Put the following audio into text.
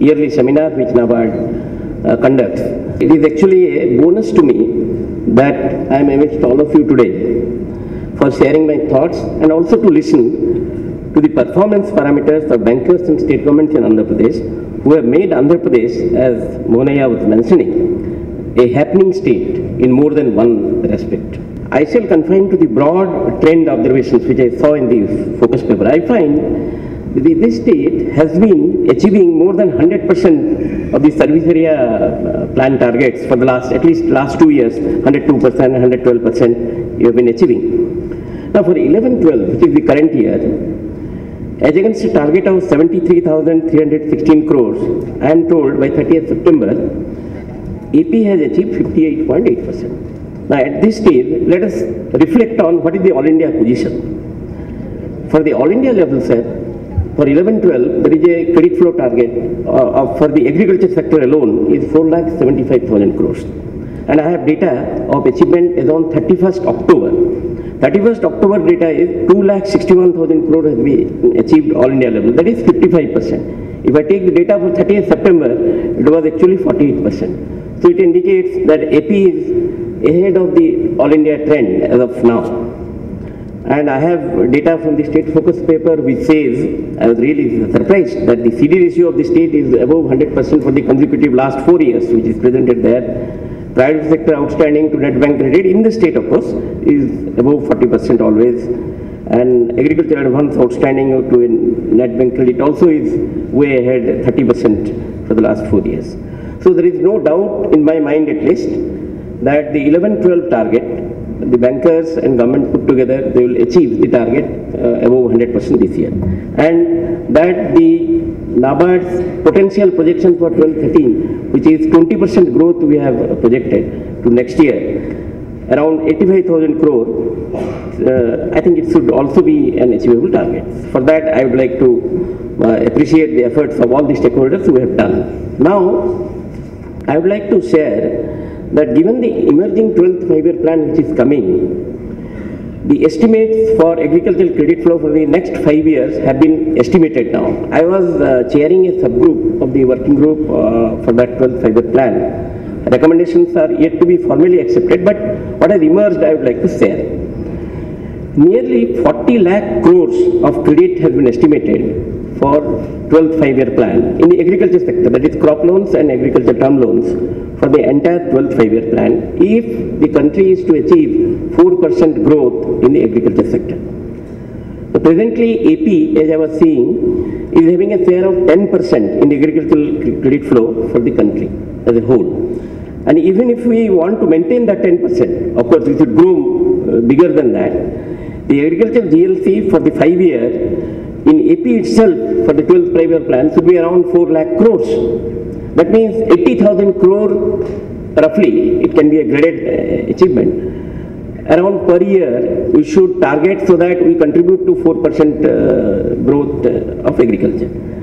yearly seminar which NABARD uh, conducts. It is actually a bonus to me that I am amidst all of you today for sharing my thoughts and also to listen to the performance parameters of bankers and state governments in Andhra Pradesh who have made Andhra Pradesh, as Monaya was mentioning, a happening state in more than one respect. I shall confine to the broad trend observations which I saw in the focus paper. I find this state has been achieving more than 100% of the service area uh, plan targets for the last, at least last two years, 102%, 112% you have been achieving. Now for 11-12, which is the current year, as against a target of 73,316 crores, I am told by 30th September, AP has achieved 58.8%. Now at this stage, let us reflect on what is the All India position. For the All India level, sir, for 11-12, there is a credit flow target uh, of, for the agriculture sector alone is 4 lakh 75,000 crores. And I have data of achievement as on 31st October. 31st October data is 2 lakh 61,000 crore has been achieved all India level. That is 55%. If I take the data for 30th September, it was actually 48%. So it indicates that AP is ahead of the all India trend as of now. And I have data from the state focus paper which says, I was really surprised that the CD ratio of the state is above 100% for the consecutive last four years, which is presented there. Private sector outstanding to net bank credit in the state, of course, is above 40% always. And agricultural advance outstanding to net bank credit also is way ahead, 30% for the last four years. So there is no doubt in my mind at least that the 11-12 target the bankers and government put together, they will achieve the target uh, above 100% this year. And that the NABARD's potential projection for 12-13, which is 20% growth we have projected to next year, around 85,000 crore, uh, I think it should also be an achievable target. For that, I would like to uh, appreciate the efforts of all the stakeholders who have done. Now, I would like to share that given the emerging 12th five-year plan which is coming, the estimates for agricultural credit flow for the next five years have been estimated now. I was uh, chairing a subgroup of the working group uh, for that 12th five-year plan. Recommendations are yet to be formally accepted, but what has emerged I would like to share. Nearly 40 lakh crores of credit has been estimated for 12th five-year plan in the agriculture sector, that is crop loans and agriculture term loans for the entire 12th five-year plan if the country is to achieve 4% growth in the agriculture sector. So presently AP, as I was seeing, is having a share of 10% in the agricultural credit flow for the country as a whole. And even if we want to maintain that 10%, of course we should grow uh, bigger than that. The agriculture GLC for the five year in AP itself for the 12th five-year plan should be around 4 lakh crores. That means 80,000 crore roughly, it can be a graded uh, achievement. Around per year, we should target so that we contribute to 4% uh, growth uh, of agriculture.